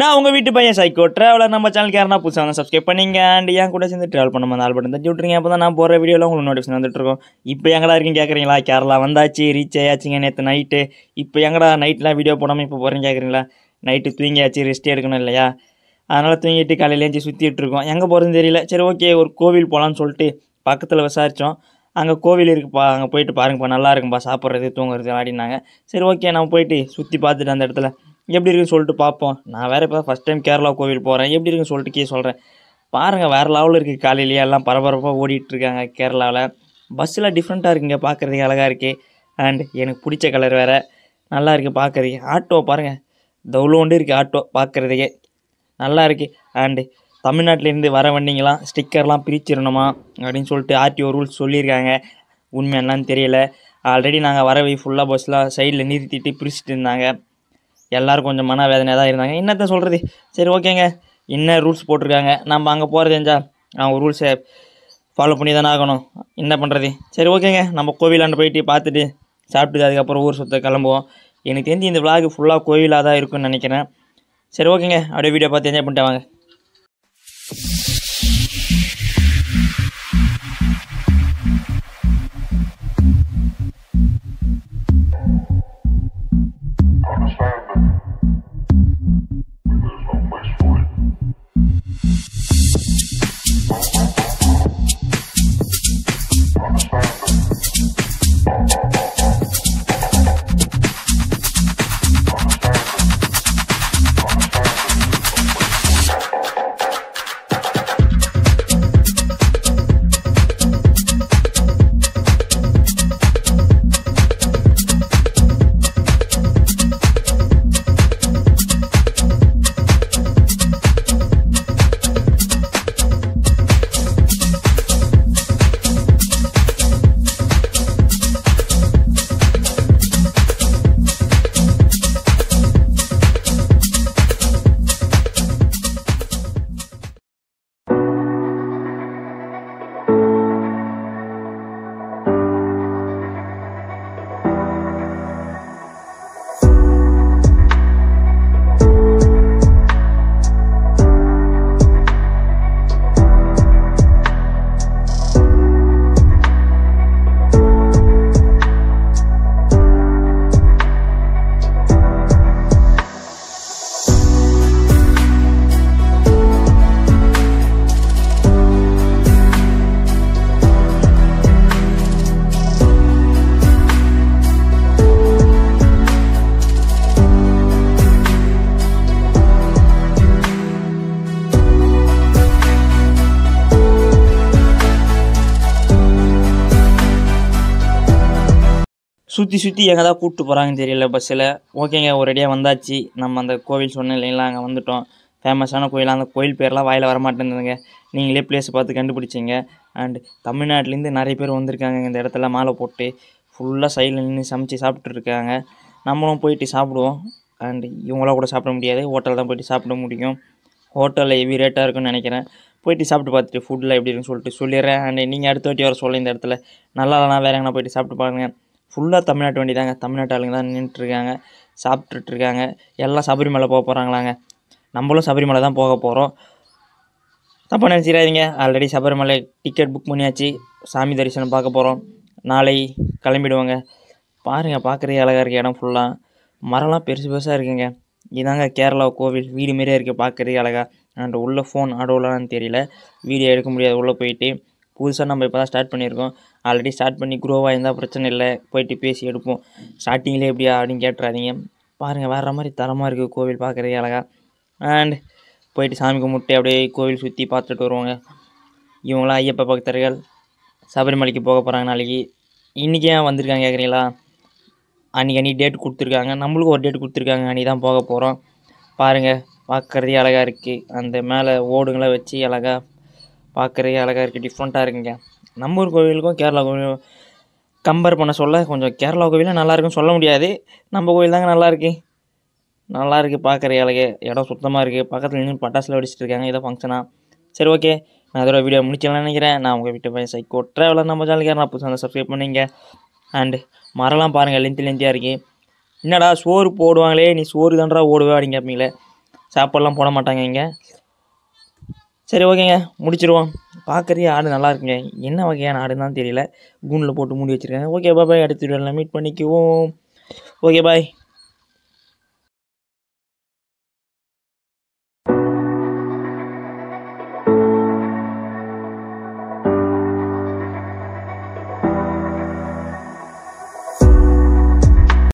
நான் உங்கள் வீட்டு பையன் சைக்கோ ட்ராவலர் நம்ம சேனலுக்கு யாரா புதுசாக வந்து சப்ஸ்கிரைப் பண்ணிங்க. அண்ட் என் கூட சேர்ந்து ட்ராவல் பண்ண அந்த ஆள் பட்டன் தட்டி விட்ருங்க அப்போ தான் நான் போகிற வீடியோவில் உங்களுக்கு நோட்டிஃபிகேஷன் வந்துட்டு இருக்கோம். இப்போ எங்கடா இருக்கீங்க கேட்குறீங்களா கேரளா வந்தாச்சு ரீச் ஆயாச்சுங்க நேற்று நைட்டு இப்போ எங்கடா நைட்லாம் வீடியோ போடாமல் இப்போ போகிறேன்னு கேட்குறீங்களா நைட்டு தூங்கியாச்சு ரெஸ்ட் எடுக்கணும் இல்லையா? அதனால் தூங்கிட்டு காலையில் ஏஞ்சி சுற்றிட்டு இருக்கோம். எங்கே போகிறதுன்னு தெரியல. சரி ஓகே ஒரு கோவில் போகலான்னு சொல்லிட்டு பக்கத்தில் விசாரித்தோம் அங்கே கோவில் இருக்குப்பா. அங்கே போயிட்டு பாருங்கப்பா. நல்லா இருக்குப்பா சாப்பிட்றது தூங்குறது அப்படின்னாங்க சரி ஓகே நம்ம போயிட்டு சுற்றி பார்த்துட்டு அந்த இடத்துல எப்படி இருக்குன்னு சொல்லிட்டு பார்ப்போம். நான் வேறு இப்போ ஃபஸ்ட் டைம் கேரளா கோவில் போகிறேன் எப்படி இருக்குன்னு சொல்லிட்டு கே சொல்கிறேன் பாருங்கள் வேறு லெவலில் இருக்குது காலையிலேயே. எல்லாம் பரபரப்பாக ஓடிட்டுருக்காங்க கேரளாவில் பஸ்ஸில் டிஃப்ரெண்ட்டாக இருக்குங்க பார்க்குறதுக்கு அழகாக இருக்குது அண்ட் எனக்கு பிடிச்ச கலர் வேறு. நல்லா இருக்குது பார்க்குறதுக்கு ஆட்டோ பாருங்கள் தவுளோண்டு இருக்குது ஆட்டோ பார்க்குறதுக்கே நல்லா இருக்குது அண்டு தமிழ்நாட்டிலேருந்து வர வண்டிங்களாம் ஸ்டிக்கர்லாம் பிரிச்சிடணுமா? அப்படின்னு சொல்லிட்டு ஆர்டிஓ ரூல்ஸ் சொல்லியிருக்காங்க. உண்மை என்னன்னு தெரியல. ஆல்ரெடி நாங்கள் வரவை ஃபுல்லாக பஸ்லாம் சைடில் நிறுத்திட்டு பிரிச்சுட்டு இருந்தாங்க. எல்லோரும் கொஞ்சம் மன வேதனையாக தான் இருந்தாங்க. என்னத்த சொல்கிறது சரி ஓகேங்க. என்ன ரூல்ஸ் போட்டிருக்காங்க? நம்ம அங்கே போகிறது தெரிஞ்சா அவங்க ரூல்ஸை ஃபாலோ பண்ணி தானே ஆகணும். என்ன பண்ணுறது சரி ஓகேங்க. நம்ம கோவிலாண்ட போயிட்டு பார்த்துட்டு சாப்பிட்டு அதுக்கப்புறம் ஊர் சுற்ற கிளம்புவோம். எனக்கு தெரிஞ்சு இந்த விலாக் ஃபுல்லாக கோவிலாக தான் இருக்கும்னு நினைக்கிறேன். சரி ஓகேங்க. அப்படியே வீடியோ பார்த்து என்ஜாய் பண்ணிட்டு வாங்க. சுற்றி சுற்றி எங்கே தான் கூப்பிட்டு போகிறாங்கன்னு தெரியல பஸ்ஸில் ஓகேங்க ஒரேடியாக வந்தாச்சு. நம்ம அந்த கோவில் சொன்னேன் இல்லைங்களா அங்கே வந்துட்டோம். ஃபேமஸான கோயில் அந்த கோயில் பேர்லாம் வாயில் வர நீங்களே பிளேஸை பார்த்து கண்டுபிடிச்சிங்க. அண்ட் தமிழ்நாட்டிலேருந்து நிறைய பேர் வந்திருக்காங்க இந்த இடத்துல மாலை போட்டு. ஃபுல்லாக சைடில் நின்று சமைச்சு சாப்பிட்ருக்காங்க நம்மளும் போயிட்டு சாப்பிடுவோம். அண்ட் இவங்களாம் கூட சாப்பிட முடியாது. ஹோட்டல் தான் போயிட்டு சாப்பிட முடியும். ஹோட்டலில் ஹெவி ரேட்டாக இருக்குன்னு நினைக்கிறேன். போயிட்டு சாப்பிட்டு பார்த்துட்டு ஃபுட்டில் எப்படி இருக்குன்னு சொல்லிட்டு சொல்லிடுறேன். அண்ட் நீங்கள் அடுத்த வாட்டி வர சொல்ல இந்த இடத்துல. நல்லா இல்லைனா வேறு எங்கன்னா போயிட்டு சாப்பிட்டு பாருங்க. ஃபுல்லாக தமிழ்நாட்டு வண்டி தாங்க தமிழ்நாட்டு ஆளுங்க தான் நின்றுட்டுருக்காங்க சாப்பிட்டுட்ருக்காங்க எல்லாம் சபரிமலை போக போகிறாங்களாங்க நம்மளும் சபரிமலை தான் போக போகிறோம் தப்பாக நினச்சிடாதீங்க ஆல்ரெடி சபரிமலை டிக்கெட் புக் பண்ணியாச்சு. சாமி தரிசனம் பார்க்க போகிறோம் நாளை கிளம்பிடுவோங்க. பாருங்கள் பார்க்குறதே அழகாக இருக்குது இடம் ஃபுல்லாக மரம்லாம் பெருசு பெருசாக இருக்குங்க. இதாங்க கேரளா கோவில். வீடு மாரியே இருக்குது பார்க்குறதே அழகாக அண்ட் உள்ளே ஃபோன் ஆடோலான்னு தெரியல. வீடியோ எடுக்க முடியாது. உள்ளே போயிட்டு புதுசாக நம்ம இப்போ தான் ஸ்டார்ட் பண்ணியிருக்கோம். ஆல்ரெடி ஸ்டார்ட் பண்ணி குரோவாக இருந்தால் பிரச்சனை இல்லை. போயிட்டு பேசி எடுப்போம். ஸ்டார்டிங்லேயே எப்படியா அப்படின்னு கேட்டுறாதீங்க. பாருங்கள் வேறு மாதிரி தரமாக இருக்குது கோவில் பார்க்குறதே அழகாக அண்ட் போயிட்டு சாமி கும்பிட்டு அப்படியே கோவில் சுற்றி பார்த்துட்டு வருவாங்க. இவங்களாம் ஐயப்ப பக்தர்கள். சபரிமலைக்கு போக போகிறாங்க நாளைக்கு. இன்றைக்கி ஏன் வந்திருக்காங்க கேட்குறீங்களா அன்றைக்கி அன்றைக்கி டேட் கொடுத்துருக்காங்க. நம்மளுக்கும் ஒரு டேட் கொடுத்துருக்காங்க. அன்றைக்கி தான் போக போகிறோம் பாருங்கள் பார்க்குறதே அழகாக இருக்குது அந்த மேலே ஓடுங்களை வச்சு அழகாக பார்க்குறதே அழகாக இருக்குது டிஃப்ரெண்ட்டாக இருக்குங்க. நம்ம ஊர் கோவிலுக்கும் கேரளா கோவிலும் கம்பேர் பண்ண சொல்ல கொஞ்சம் கேரளா கோவிலும் நல்லாயிருக்குன்னு சொல்ல முடியாது. நம்ம கோவில் தாங்க நல்லா நல்லா இருக்குது பார்க்குற அழகு. இடம் சுத்தமாக இருக்குது பக்கத்தில் நின்று பட்டாசில் வெடிச்சிட்டு இருக்காங்க. ஏதோ ஃபங்க்ஷனாக சரி ஓகே நான் அதோட வீடியோ முடிச்சலாம்னு நினைக்கிறேன். நான் உங்கள் வீட்டு பையன் சைக்கோ ட்ராவலர் நம்ம சேனலுக்கு நான் புதுசாக சப்ஸ்கிரைப் பண்ணிங்க. அண்டு மரம்லாம் பாருங்கள் லென்த்து லென்த்தியாக இருக்குது என்னடா சோறு போடுவாங்களே. நீ சோறு தான்டா ஓடுவே அப்படின்னு கேட்பீங்களே சாப்பாடெலாம் போட மாட்டாங்க இங்கே. சரி ஓகேங்க. முடிச்சிருவோம். பார்க்குறதே ஆடு நல்லா இருக்குங்க. என்ன வகையான ஆடுன்னு தான் தெரியல. கூண்டில் போட்டு மூடி வச்சுருக்காங்க ஓகே பாய் அடுத்த வீடியோவில் மீட் பண்ணிக்குவோம். Okay bye